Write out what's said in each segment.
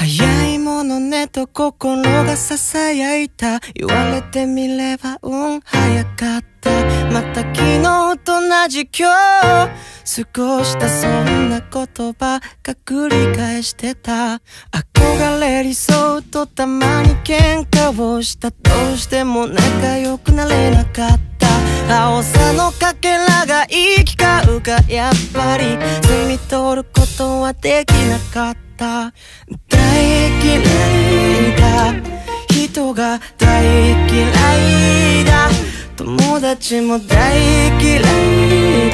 早いものねと心が囁いた言われてみればうん早かった。また昨日と同じ今日過ごしたそんな言葉が繰り返してた。憧れ理想とたまに喧嘩をした。どうしても仲良くなれなかった。青さのかけらが行き交うがやっぱり摘み取ることはできなかった。た。大嫌いだ。人が大嫌いだ。友達も大嫌い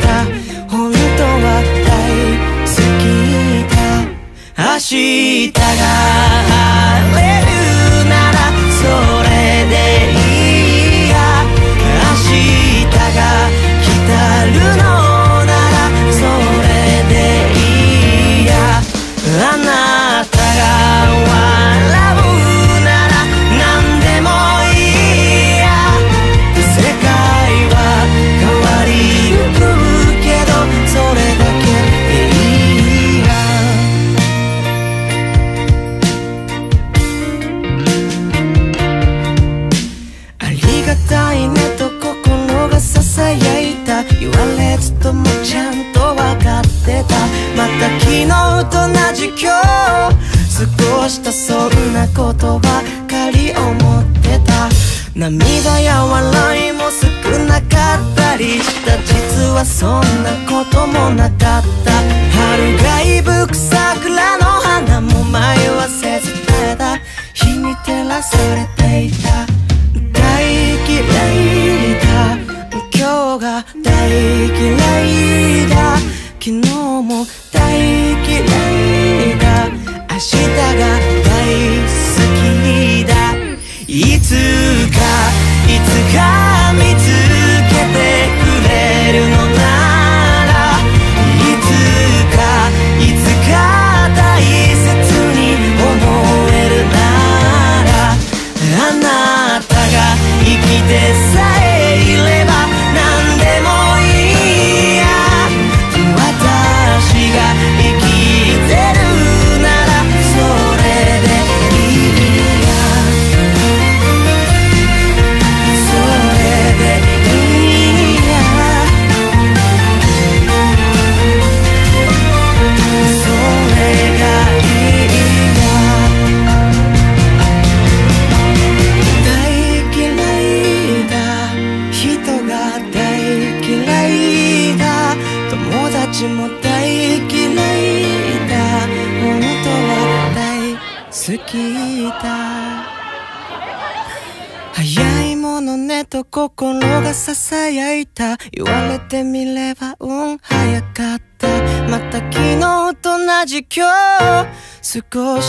だ。本当は大好きだ。明日が晴れるならそれでいい。ともちゃんと分かってた。また昨日と同じ今日過ごしたそんなことばかり思ってた。涙や笑いも少なかったりした。実はそんなこともなかった。春がいぶく桜の花も迷わせずただ日に照らされていた。大嫌いだ今日が大嫌い。昨日も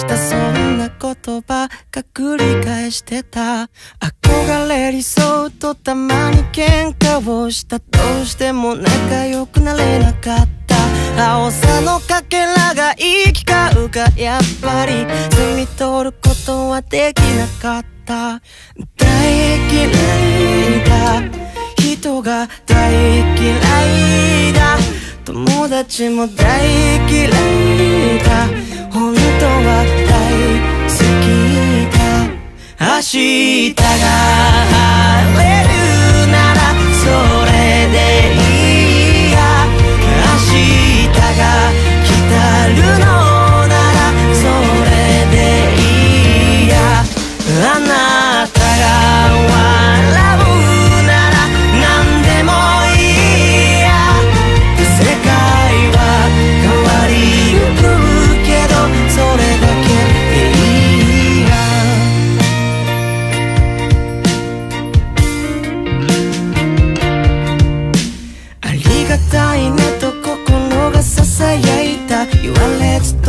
たそんな言葉が繰り返してた。憧れ理想とたまに喧嘩をした。どうしても仲良くなれなかった。青さのかけらが行き交うがやっぱり摘み取ることはできなかった。大嫌いだ。人が大嫌いだ。友達も大嫌いだ。は大好きだ。明日が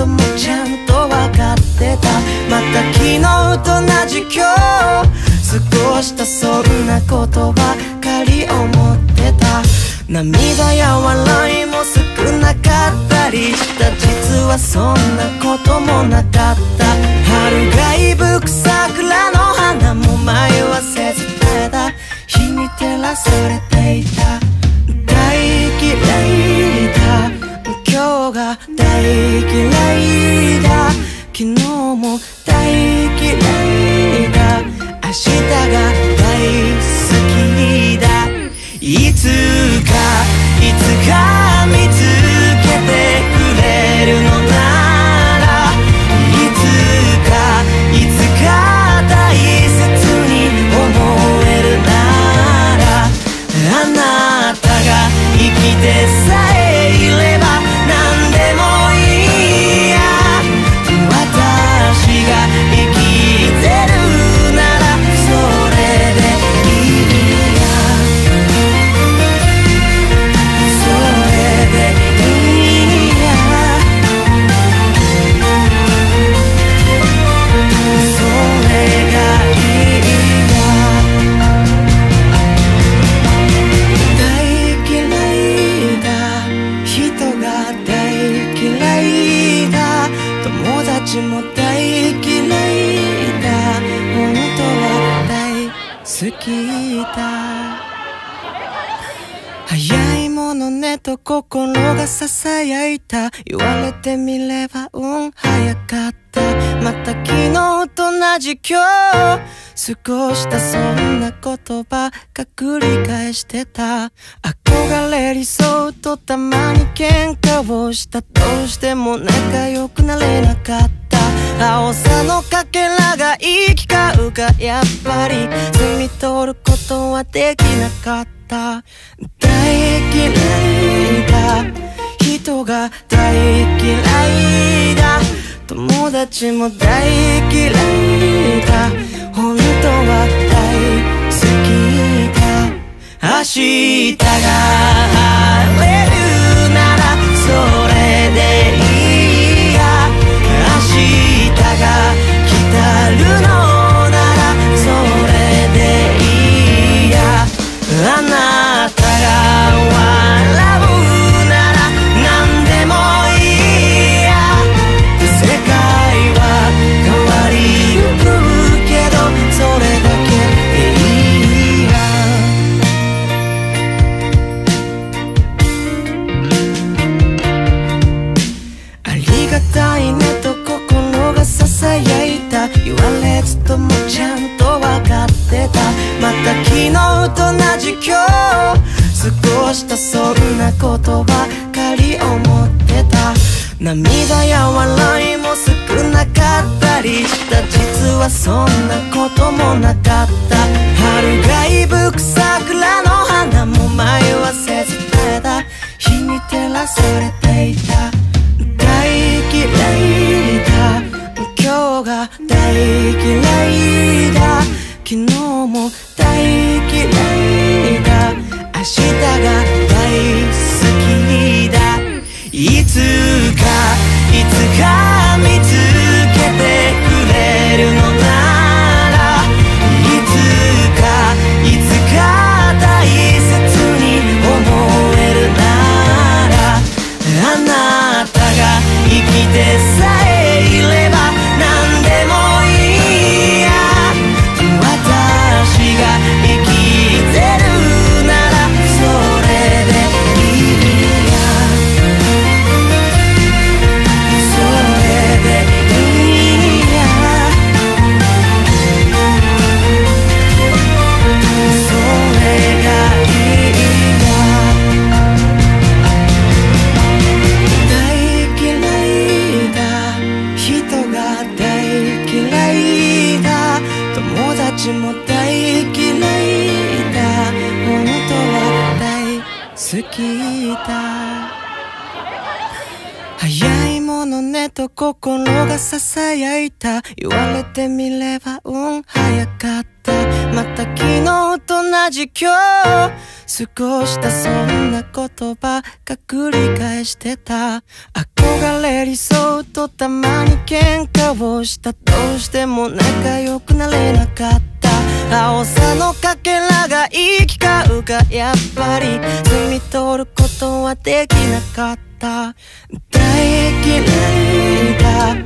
もちゃんと分かってた。また昨日と同じ今日過ごしたそんなことばかり思ってた。涙や笑いも少なかったりした。実はそんなこともなかった。春がいぶく桜の花も迷わせずただ日に照らされていた。大嫌いだ。今日が大嫌いだ。昨日も大嫌いだ。明日が大好きだ。いつかいつかが囁いた。言われてみればうん早かった。また昨日と同じ今日。過ごしたそんな言葉が繰り返してた。憧れ理想とたまに喧嘩をした。どうしても仲良くなれなかった。青さのかけらが行き交うがやっぱり摘み取ることはできなかった。た大嫌いだ。人が大嫌いだ。友達も大嫌いだ。本当は大好きだ。明日が晴れるならそれでいい。囁いた。言われずともちゃんと分かってた。また昨日と同じ今日。過ごしたそんなことばかり思ってた。涙や笑いも少なかったりした。実はそんなこともなかった。春がいぶく桜の花も迷わせずただ。日に照らされていた。大嫌いだが大嫌いだ。昨日も大嫌いだ。明日が大好きだ。いつかいつか心が囁いた言われてみればうん早かった。また昨日と同じ今日。過ごしたそんな言葉が繰り返してた。憧れ理想とたまに喧嘩をした。どうしても仲良くなれなかった。青さのかけらが行き交うがやっぱり摘み取ることはできなかった。た。大嫌いだ。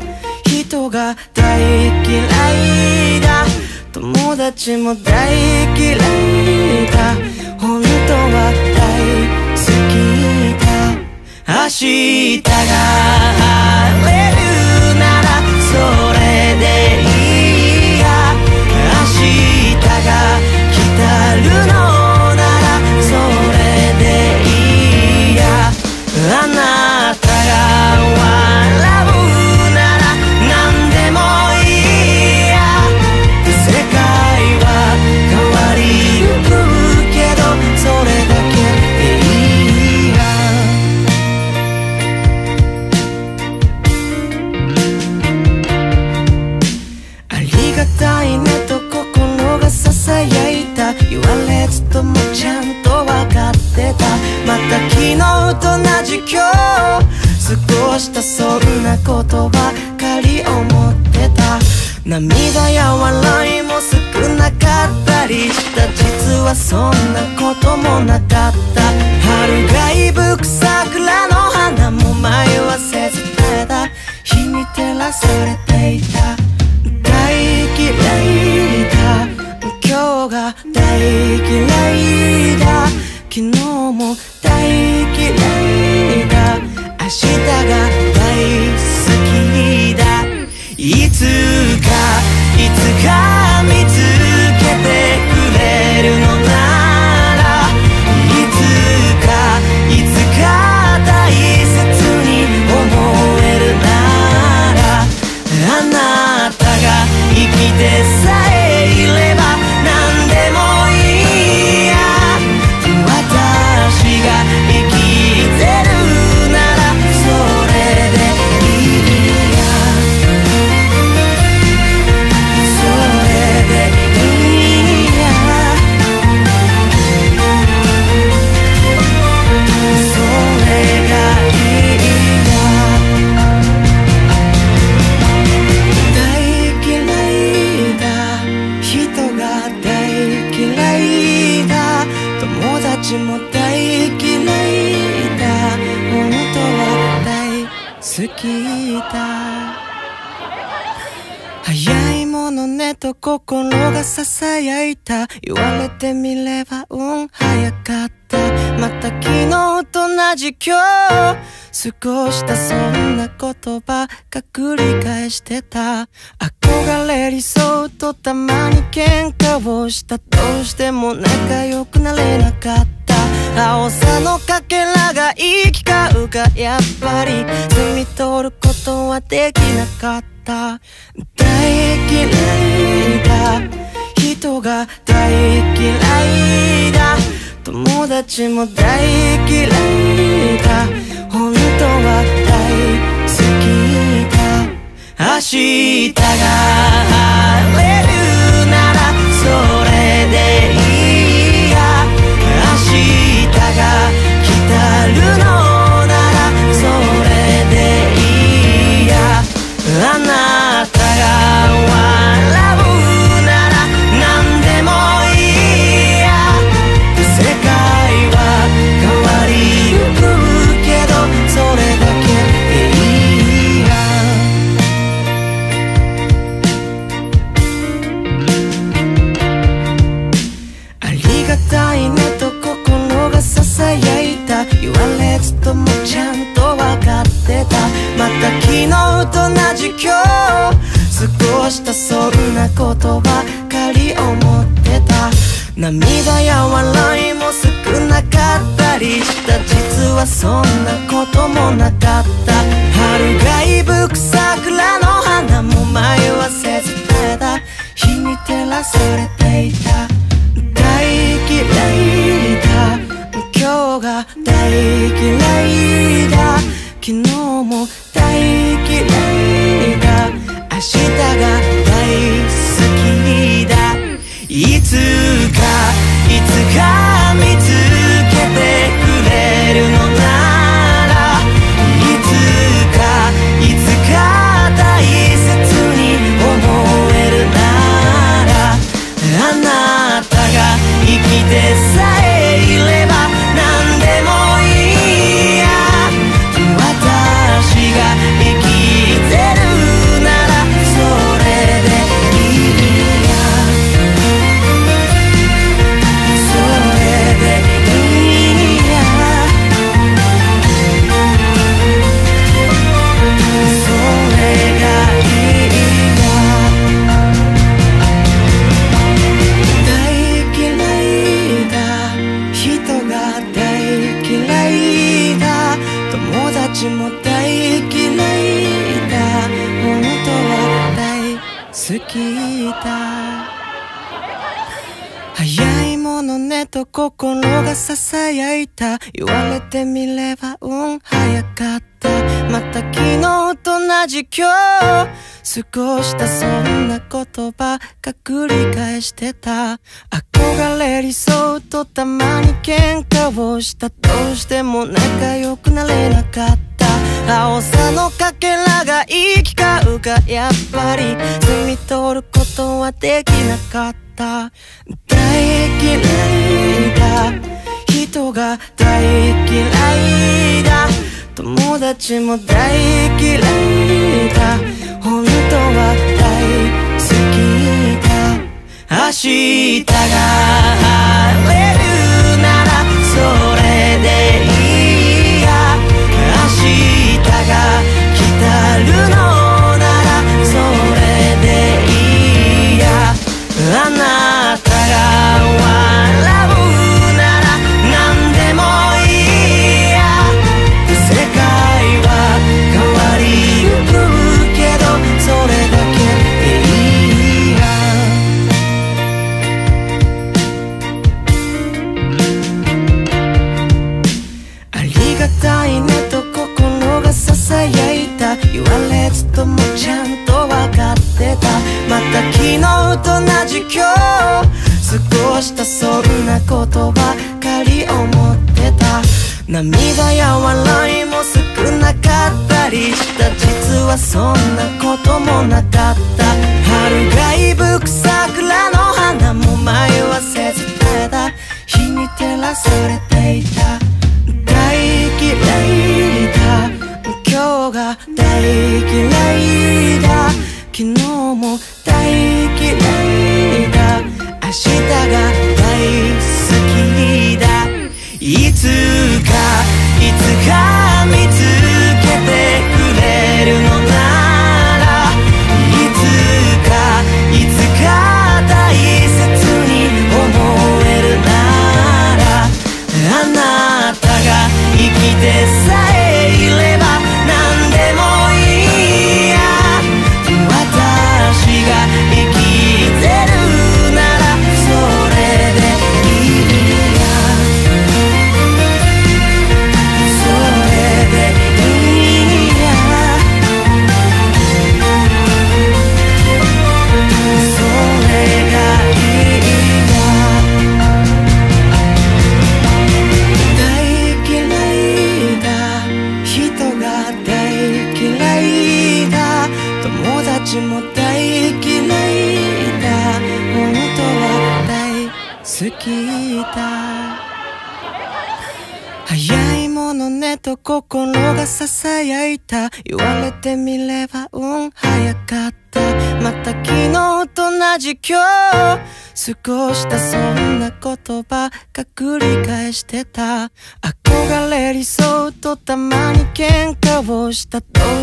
人が大嫌いだ。友達も大嫌いだ。本当は大好きだ。明日が晴れるならそれでいい。また昨日と同じ今日過ごしたそんなことばかり思ってた。涙や笑いも少なかったりした実はそんなこともなかった。春がいぶく桜の花も迷わせずただ。日に照ららされていた。大嫌いだ今日が大嫌いだ。昨日も大嫌いだ。明日が大好きだ。いつかいつか見つけてくれ。過ごしたそんな言葉が繰り返してた。憧れ理想とたまに喧嘩をしたどうしても仲良くなれなかった。青さのかけらが行き交うがやっぱり摘み取ることはできなかった。大嫌いだ。人が大嫌いだ。友達も大嫌いだ。本当は大好きだ明日が晴れるならそれでいいや。明日が来たるの。早いものねと心が囁いた。言われてみれば運早かった。また昨日と同じ今日。過ごしたそんな言葉が繰り返してた。憧れ理想とたまに喧嘩をした。どうしても仲良くなれなかった。青さのかけらが行き交うがやっぱり摘み取ることはできなかった。った。大嫌いだ。人が大嫌いだ。友達も大嫌いだ。本当は大好きだ。明日が晴れるならそれでいいや。明日が昨日と同じ今日過ごしたそんなことばかり思ってた。涙や笑いも少なかったりした実はそんなこともなかった。春がいぶく桜の花も迷わせずただ日に照らされていた。大嫌いだ今日が大嫌い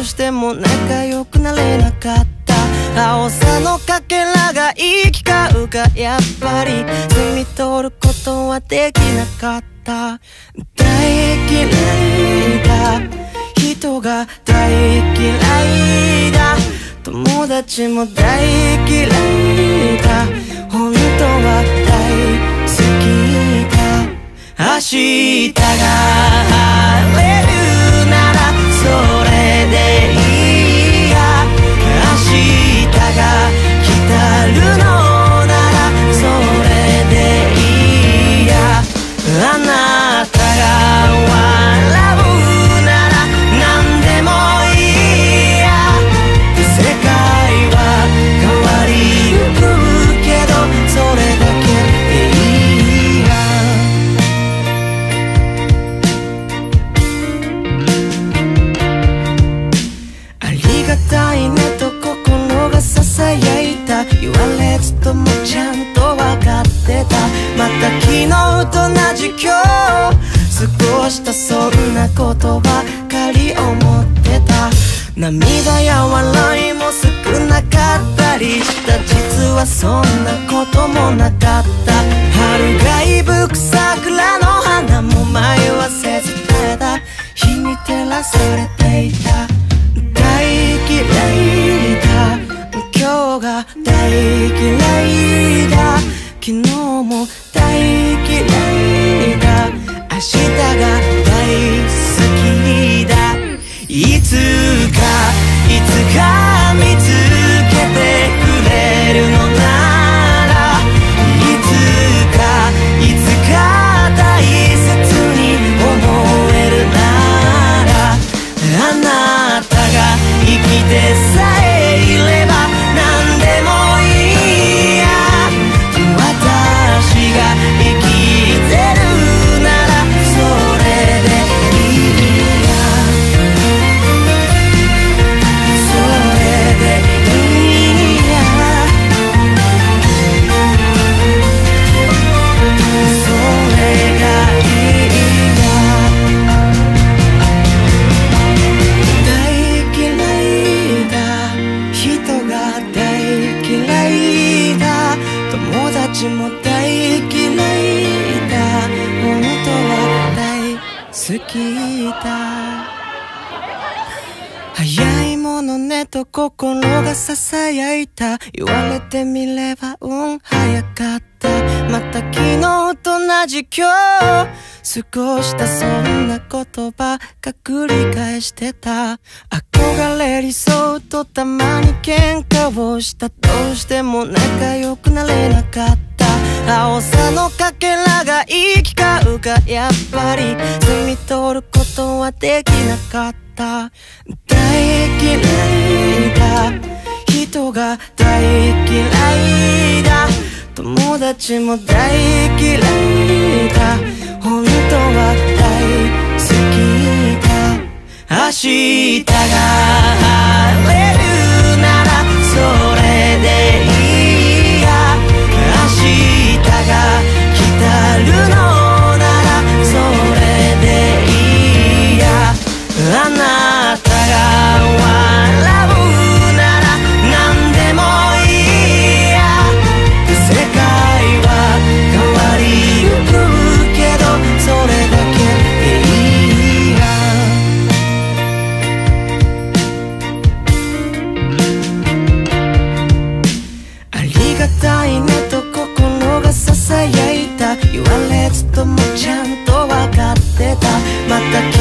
しても仲良くなれなかった。青さのかけらが行き交うか。やっぱり摘み取ることはできなかった。sonda 囁いた。言われてみればうん早かった。また昨日と同じ今日。過ごしたそんな言葉が繰り返してた。憧れ理想とたまに喧嘩をした。どうしても仲良くなれなかった。青さのかけらが行き交うがやっぱり。摘み取ることはできなかった。大嫌いだ。人が大嫌いだ。友達も大嫌いだ。本当は大好きだ。明日が晴れるならそれでいいや。明日が来たるの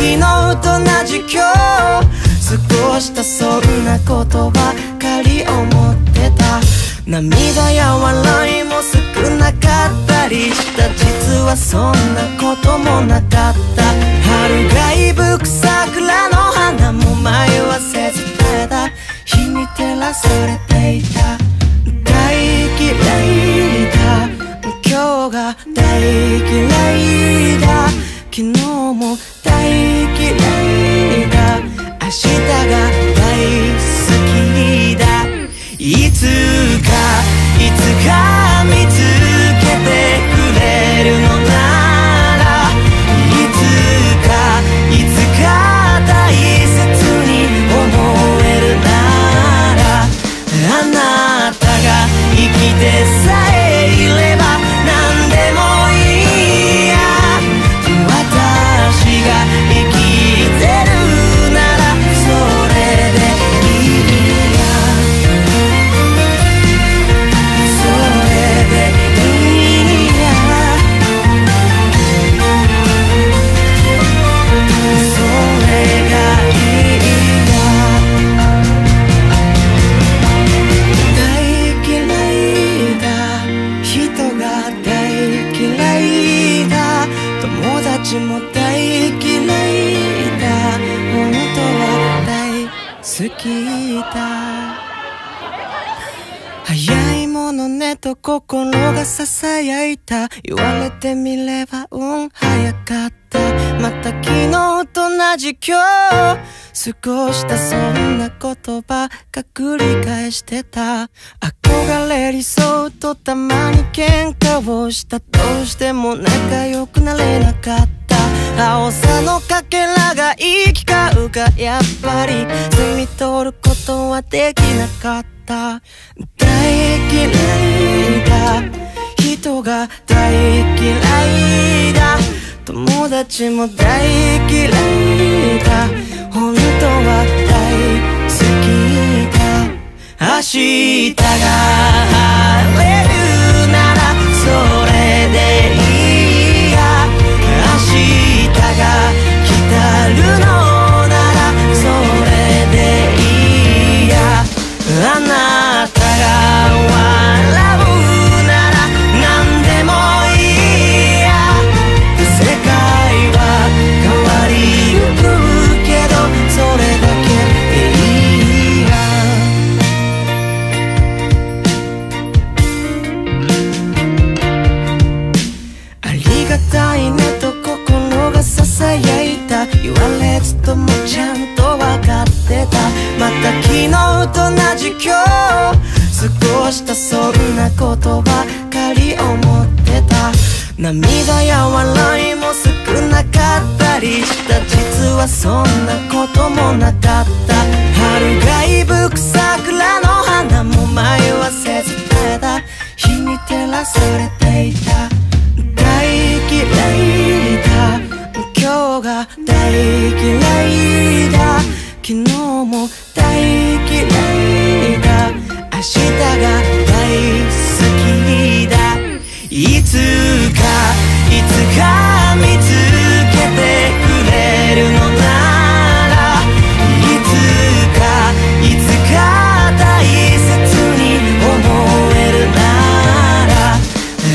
昨日と同じ今日過ごしたそんなことばかり思ってた涙や笑いも少なかったりした実はそんなこともなかった。春がいぶく桜の花も迷わせずただ日に照らされていた。大嫌いだ今日が大嫌いだ。昨日もが大好きだ。いつかいつか心が囁いた言われてみればうん早かったまた昨日と同じ今日過ごしたそんな言葉が繰り返してた憧れ理想とたまに喧嘩をした。どうしても仲良くなれなかった。やっぱり摘み取ることはできなかった大嫌いだ。人が大嫌いだ。友達も大嫌いだ。本当は大好きだ。明日が晴れるならそれでいいや明日が来たるのちゃんと分かってた。また昨日と同じ今日過ごしたそんなことばかり思ってた。涙や笑いも少なかったりした。実はそんなこともなかった。春がいぶく桜の花も迷わせずただ日に照らされていた。大嫌いだ今日が大嫌いだ。昨日も大嫌いだ。明日が大好きだ。いつかいつか見つけてくれるのなら。いつかいつか大切に思えるなら。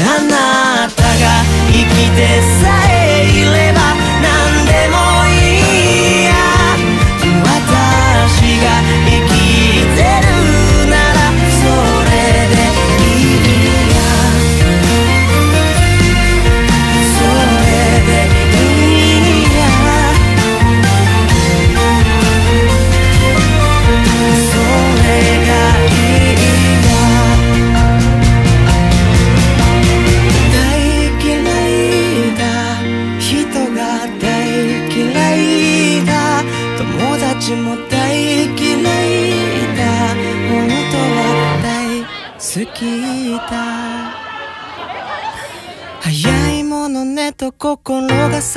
あなたが生きてさ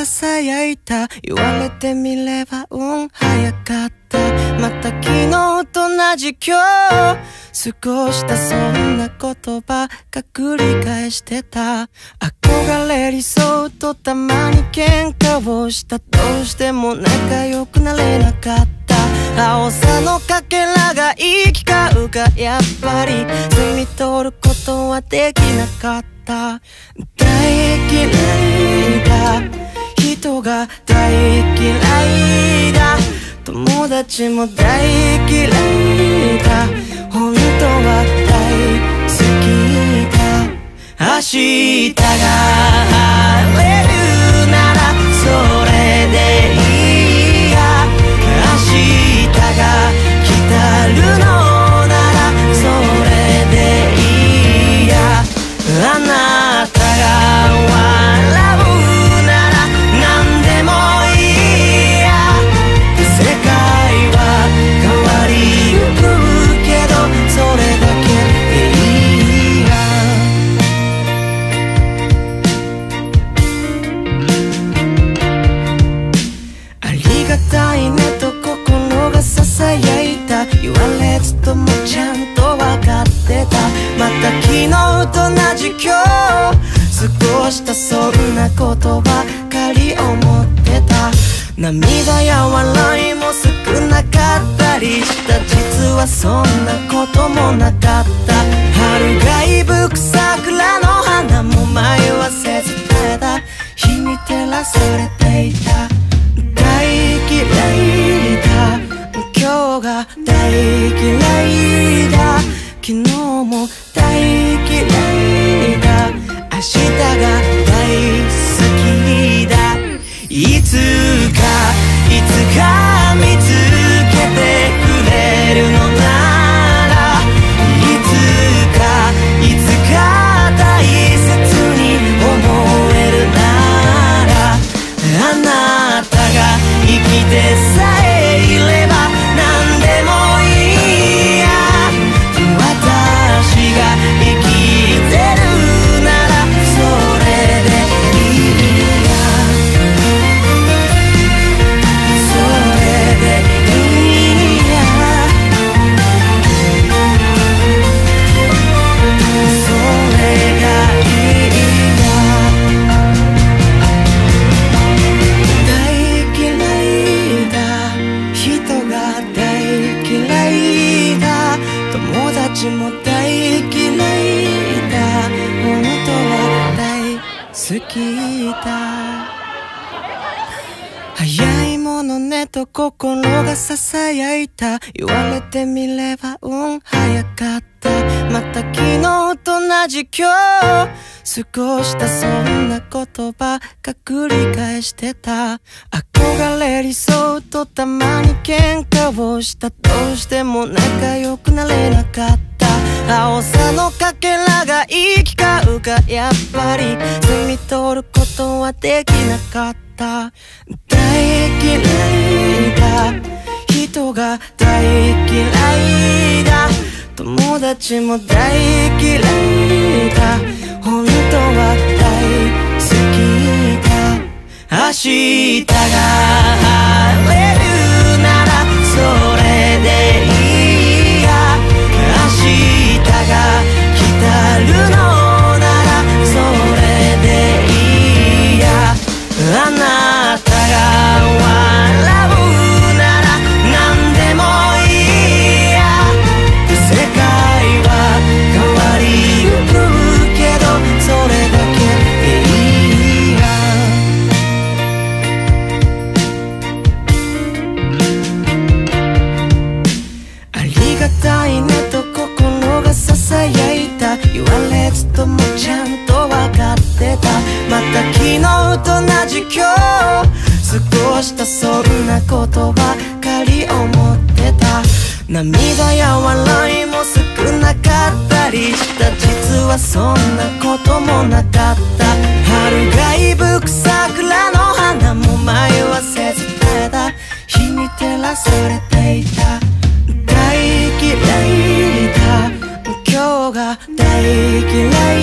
囁いた言われてみればうん早かった。また昨日と同じ今日過ごしたそんな言葉が繰り返してた。憧れ理想とたまに喧嘩をした。どうしても仲良くなれなかった。青さのかけらが行き交うがやっぱり摘み取ることはできなかった。大嫌いだ人が大嫌いだ。友達も大嫌いだ。本当は大好きだ。明日が晴れるならそれでいいや。明日が早いものねと心が囁いた。言われてみればうん早かった。また昨日と同じ今日過ごしたそんな言葉が繰り返してた。憧れ理想とたまに喧嘩をした。どうしても仲良くなれなかった。青さのかけらが行き交うがやっぱり。摘み取ることはできなかった。た。大嫌いだ。人が大嫌いだ。友達も大嫌いだ。本当は大好きだ。明日が晴れるならそれでいいや。明日がまた昨日と同じ今日過ごしたそんなことばかり思ってた。涙や笑いも少なかったりした実はそんなこともなかった。春がいぶく桜の花も迷わせずただた日に照らされていた。大嫌いだ今日が大嫌い。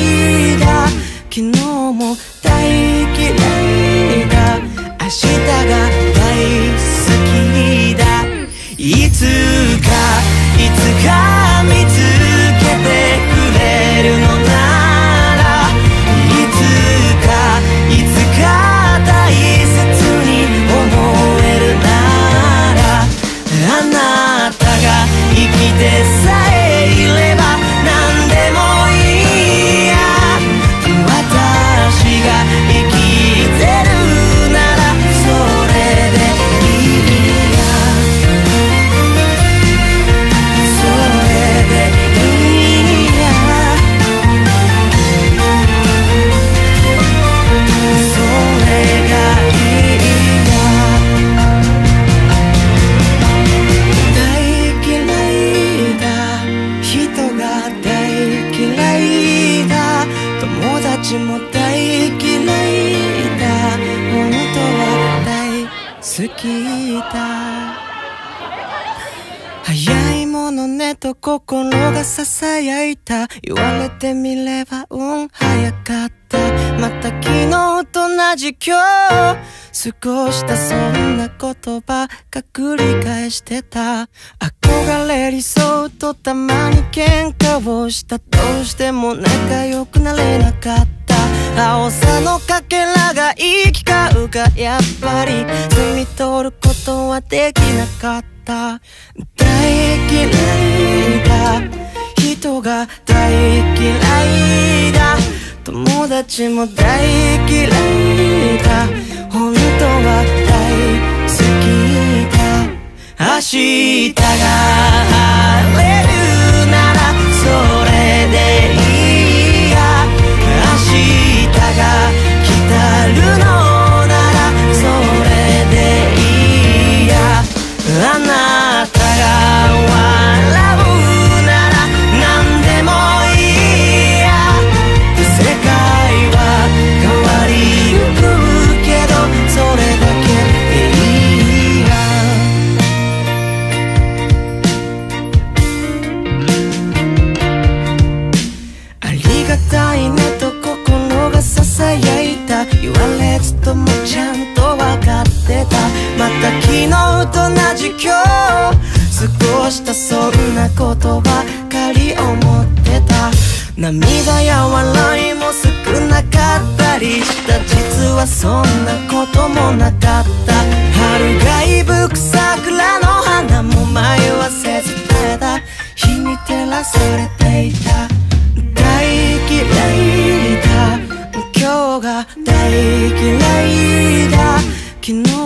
涙や笑いも少なかったりした実はそんなこともなかった。春がいぶく桜の花も迷わせずただ日に照らされていた。大嫌いだ。今日が大嫌いだ。昨日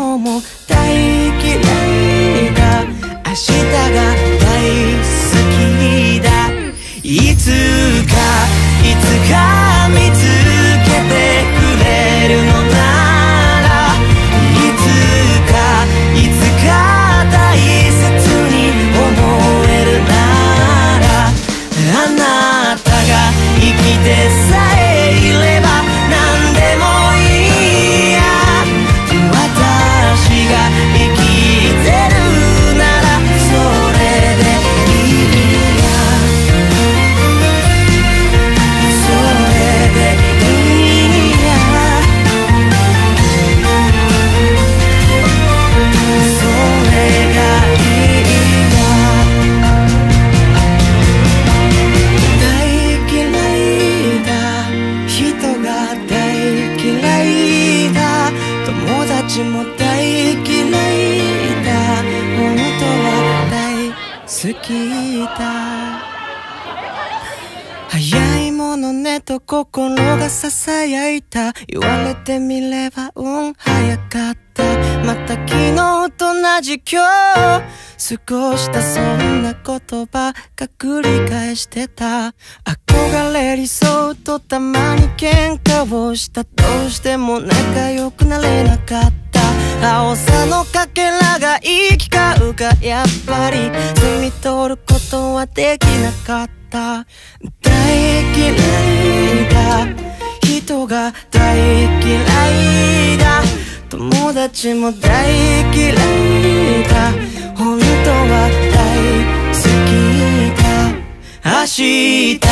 囁いた言われてみれば運早かった。また昨日と同じ今日過ごしたそんな言葉が繰り返してた。憧れ理想とたまに喧嘩をした。どうしても仲良くなれなかった。青さのかけらが行き交うがやっぱり摘み取ることはできなかった。大嫌いだ。人が大嫌いだ。友達も大嫌いだ。本当は大好きだ。明日が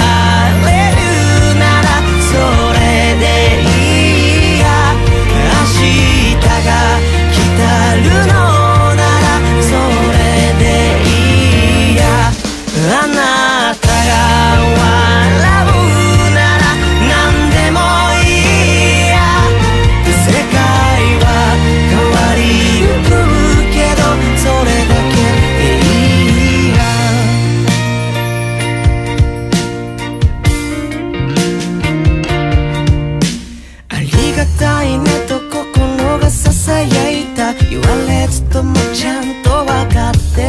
晴れるならそれでいいや。明日が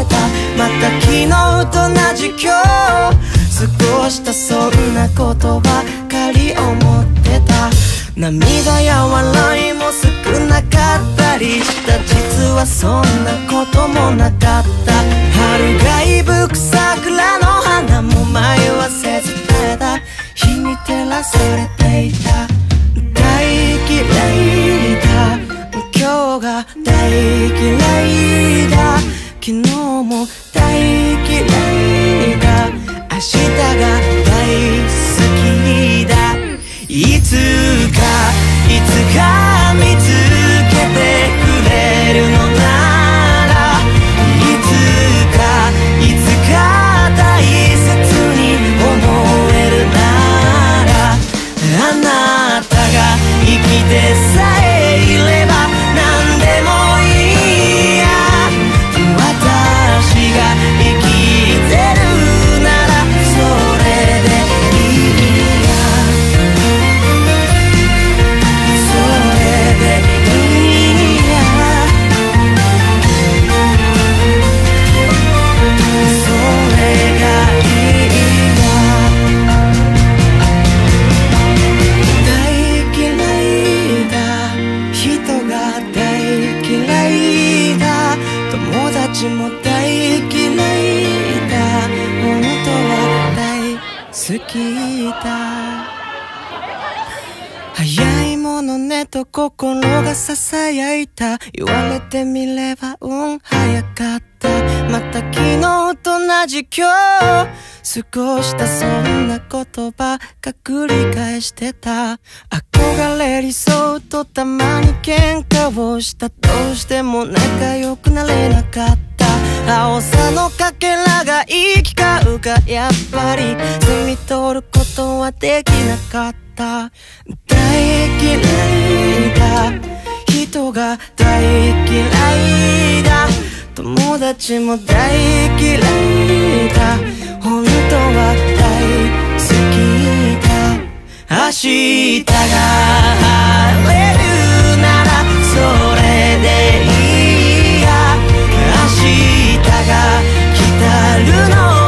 たまた昨日と同じ今日過ごしたそんなことばかり思ってた。涙や笑いも少なかったりした実はそんなこともなかった。春がいぶく桜の花も迷わせずただ日に照らされていた。大嫌いだ。今日が大嫌いだ。昨日も大嫌いだ明日が大好きだ。いつかいつか見つけてくれるのならいつかいつか大切に思えるならあなたが生きて心が囁いた言われてみれば運早かった。また昨日と同じ今日過ごしたそんな言葉が繰り返してた。憧れ理想とたまに喧嘩をしたどうしても仲良くなれなかった。青さのかけらが行き交うがやっぱり摘み取ることはできなかった。た。大嫌いだ。人が大嫌いだ。友達も大嫌いだ。本当は大好きだ。明日が晴れるならそれでいいや。明日が来たるの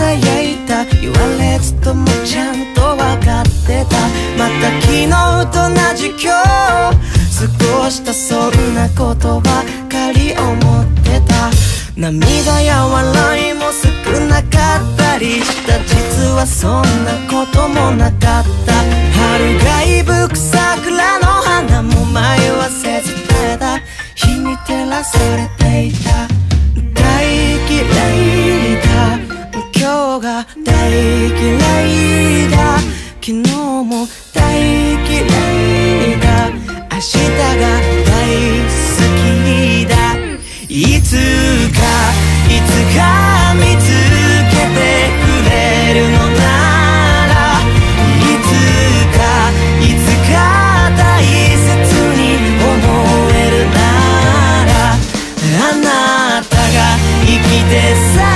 が囁いた。言われずともちゃんと分かってた。また昨日と同じ今日過ごしたそんなことばかり思ってた。涙や笑いも少なかったりした。実はそんなこともなかった。春がいぶく桜の花も迷わせずただ。日に照らされていた。大嫌いだ今日が大嫌いだ。昨日も大嫌いだ。明日が大好きだ。いつかいつか見つけてくれるのなら。いつかいつか大切に思えるなら。あなたが生きてさ。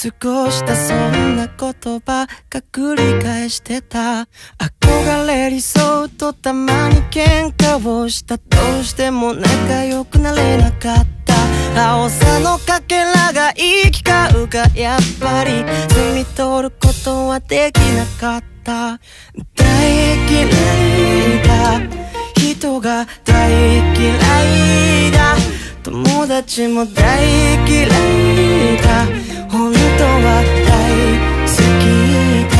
過ごしたそんな言葉が繰り返してた。憧れ理想とたまに喧嘩をしたどうしても仲良くなれなかった。青さのかけらが行き交うがやっぱり摘み取ることはできなかった。大嫌いだ。人が大嫌いだ。友達も大嫌いだ。本当は大好きだ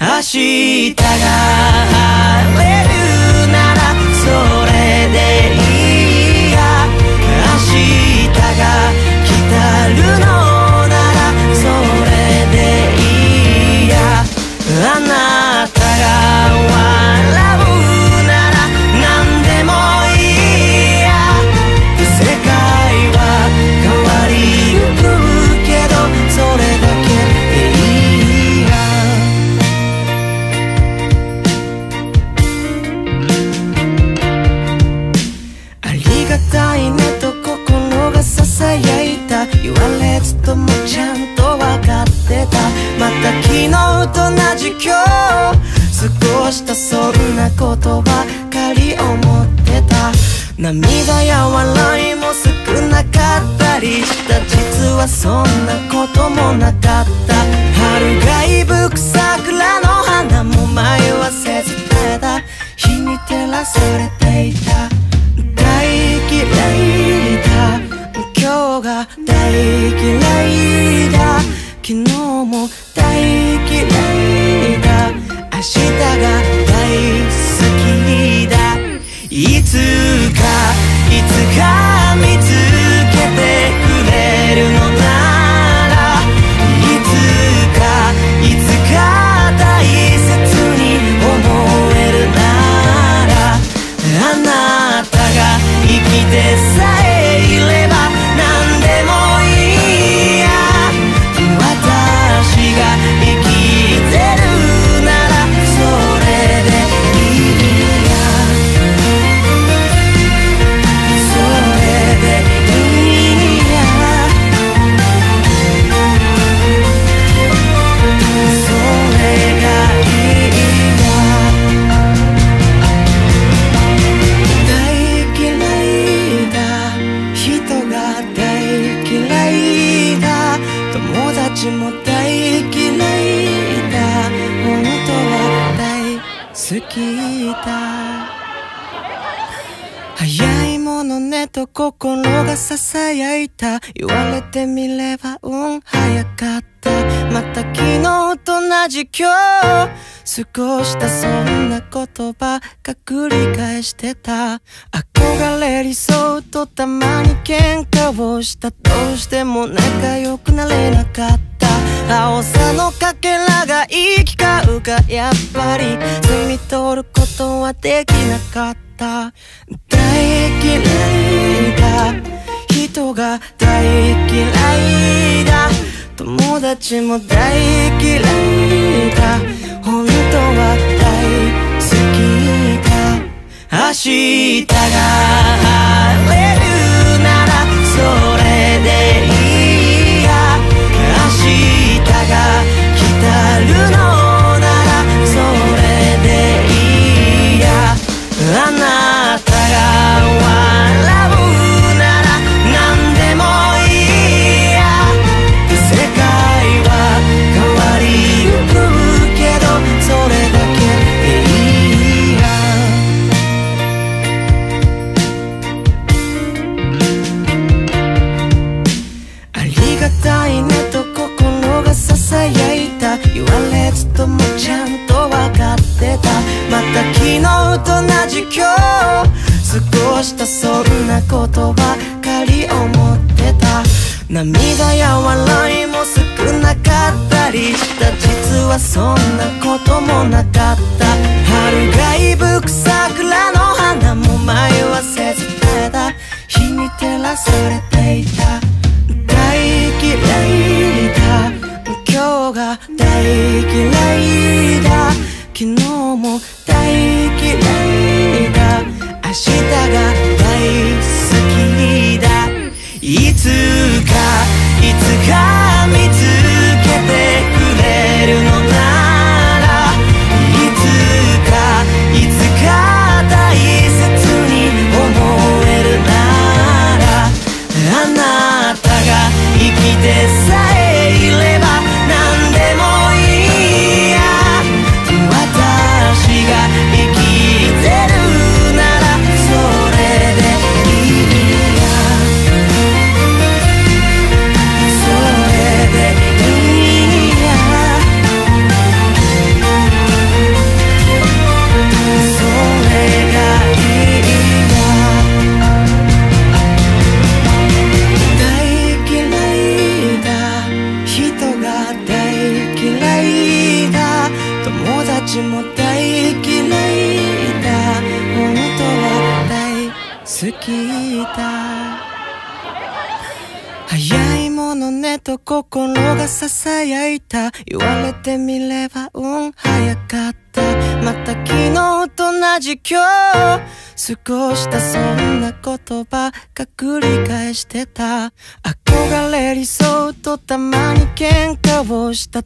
明日が晴れるならそれでいいや明日が来たるの涙や笑いも少なかったりした。実はそんなこともなく早いものねと心が囁いた。言われてみれば運早かった。また昨日と同じ今日過ごしたそんな言葉が繰り返してた。憧れ理想とたまに喧嘩をした。どうしても仲良くなれなかった。青さのかけらが行き交うがやっぱり。摘み取ることはできなかった。大嫌いだ。人が大嫌いだ。友達も大嫌いだ。本当は大好きだ。明日が晴れるならそれでいい。が来たるのまた昨日と同じ今日過ごしたそんなことばかり思ってた。涙や笑いも少なかったりした。実はそんなこともなかった。春がいぶく桜の花も迷わせずただ日に照らされていた。大嫌いだ。今日が大嫌い過ごしたそんな言葉が繰り返してた。憧れ理想とたまに喧嘩をした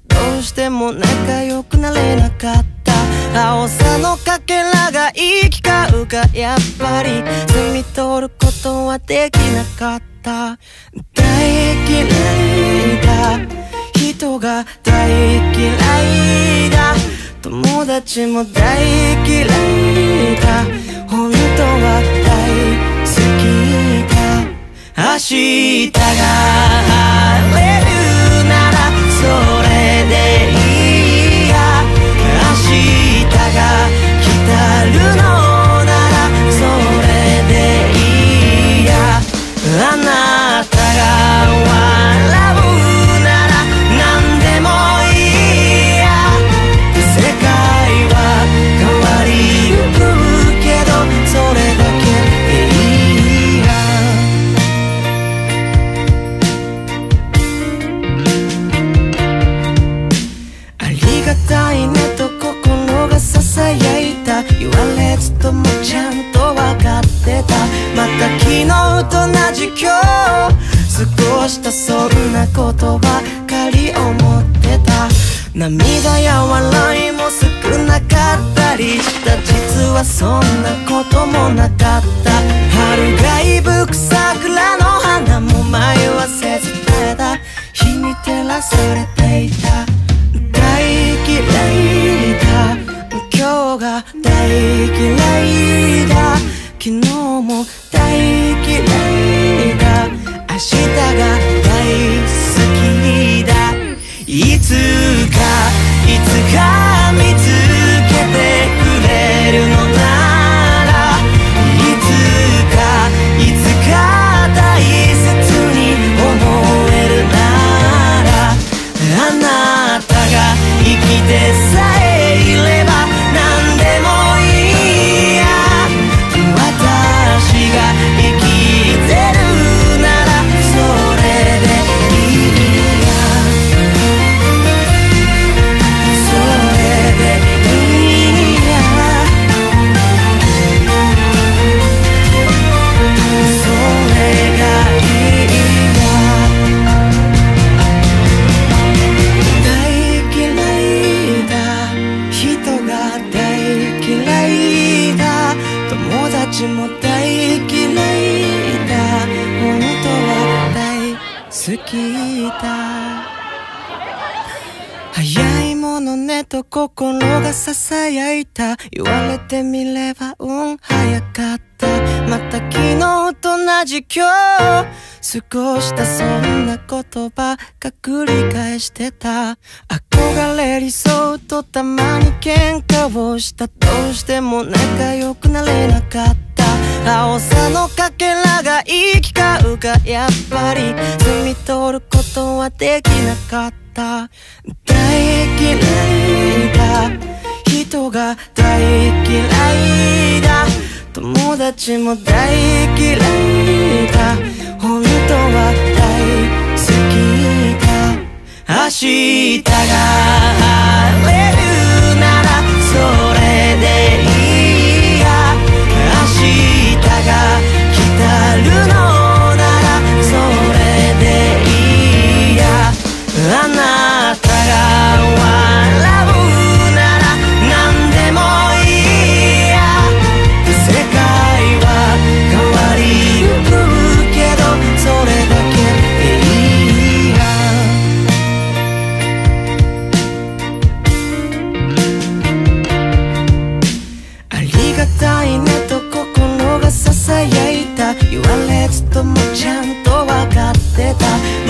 と同じ今日。過ごしたそんなことばかり思ってた。涙や笑いも少なかったりした。実はそんなこともなかった。春がいぶく桜の花も迷わせずただ。日に照らされていた。大嫌いだ。今日が大嫌いだ。昨日もいだ明日がいつかいつか見つけてくれるのなら。いつかいつか大切に思えるなら。あなたが生きて言われてみれば運早かった。また昨日と同じ今日過ごしたそんな言葉が繰り返してた。憧れ理想とたまに喧嘩をしたどうしても仲良くなれなかった。青さのかけらが行き交うかやっぱり摘み取ることはできなかったた。大嫌いだ。人が大嫌いだ。友達も大嫌いだ。本当は大好きだ。明日が晴れるならそれでいいや。明日が来たるな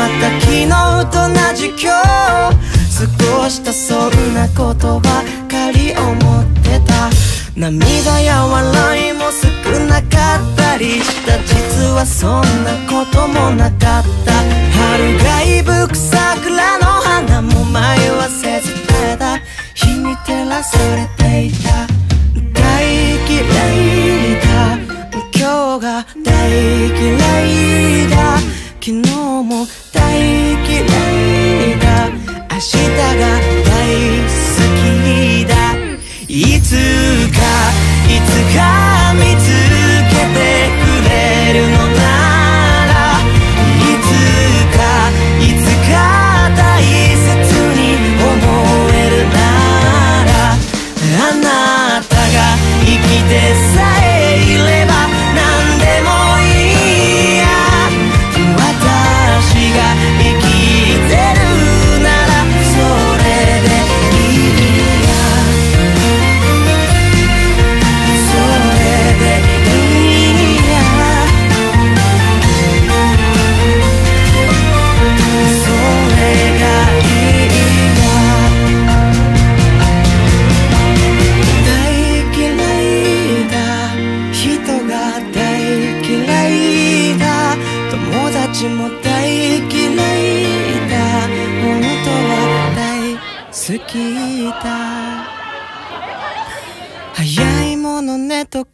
また昨日と同じ今日過ごしたそんなことばかり思ってた。涙や笑いも少なかったりした実はそんなこともなかった春がいぶく桜の花も迷わせずただ。日に照らされていた。大嫌いだ今日が大嫌いだ。昨日もいだ明日が大好きだ。いつかいつか見つけてくれるのならいつかいつか大切に思えるならあなたが生きて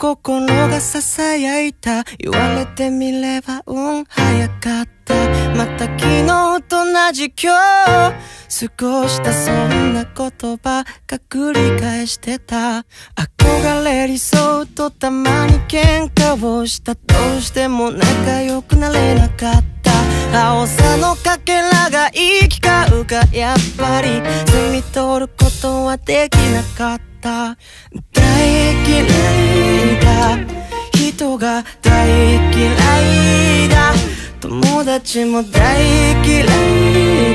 心が囁いた言われてみれば運早かったまた昨日と同じ今日過ごしたそんな言葉が繰り返してた。憧れ理想とたまに喧嘩をしたどうしても仲良くなれなかった。青さのかけらが行き交うがやっぱり摘み取ることはできなかった。た。大嫌いだ。人が大嫌いだ。友達も大嫌い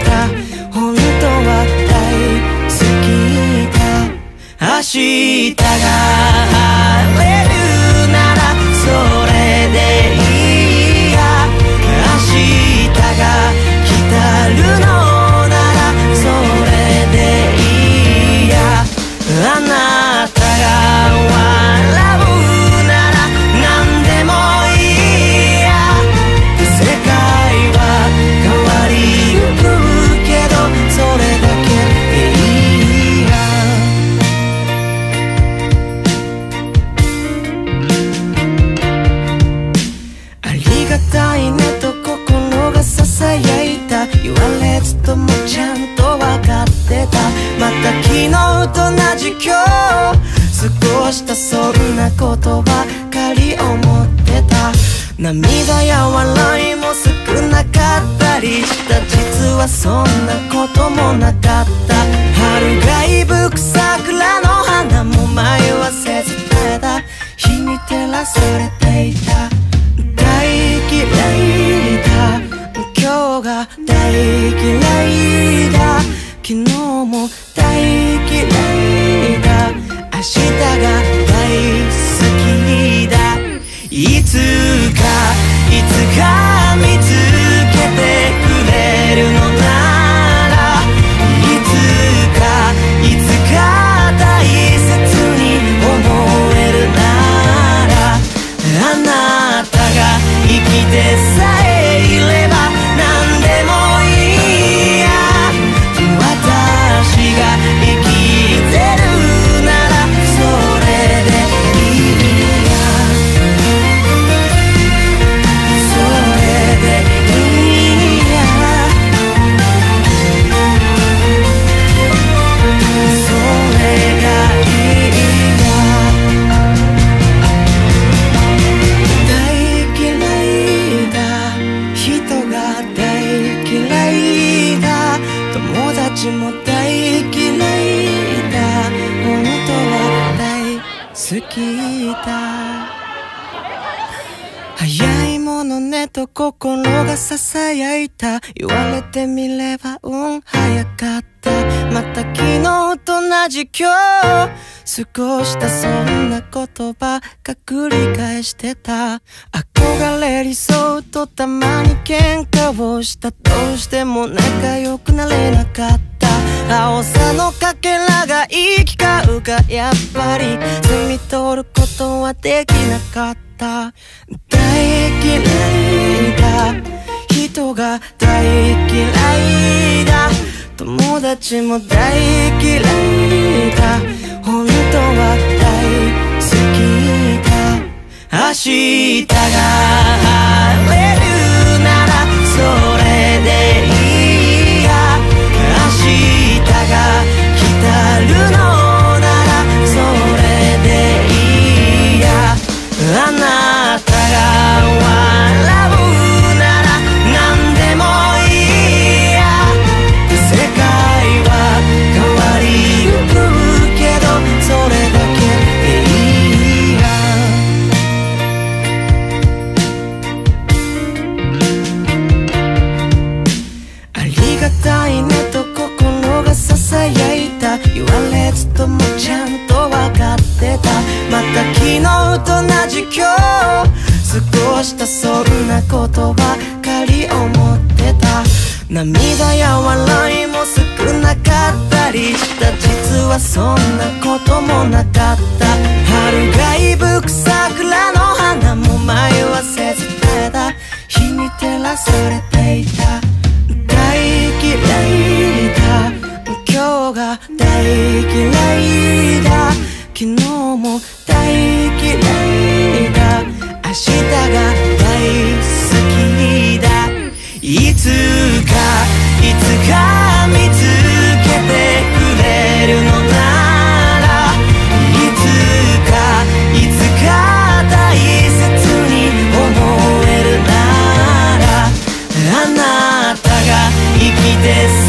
だ。本当は大好きだ。明日が晴れるならそれでいい。また昨日と同じ今日過ごしたそんなことばかり思ってた涙や笑いも少なかった。りした実はそんなこともなかった春がいぶく桜の花も迷わせずた。だ日に照らされていた。大嫌いだ今日が大嫌いだ。昨日も大嫌いだ明日が大好きだ。いつかいつか見つけてくれるのならいつかいつか大切に思えるならあなたが生きてさ過ごしたそんな言葉が繰り返してた。憧れ理想とたまに喧嘩をしたどうしても仲良くなれなかった。青さのかけらが行き交うがやっぱり摘み取ることはできなかった。大嫌いだ。人が大嫌いだ。友達も大嫌いだ。本当は大好きだ。明日が晴れるならそれでいい。したそんなことばかり思ってた。涙や笑いも少なかったりした。実はそんなこともなかった。春がいぶく桜の花も迷わせずただ。日に照らされていた。生